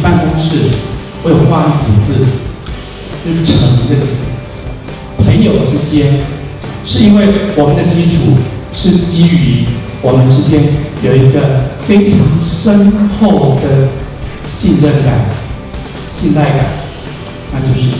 办公室我有画一幅字。就是承认朋友之间是因为我们的基础是基于我们之间有一个非常深厚的信任感信赖感那就是承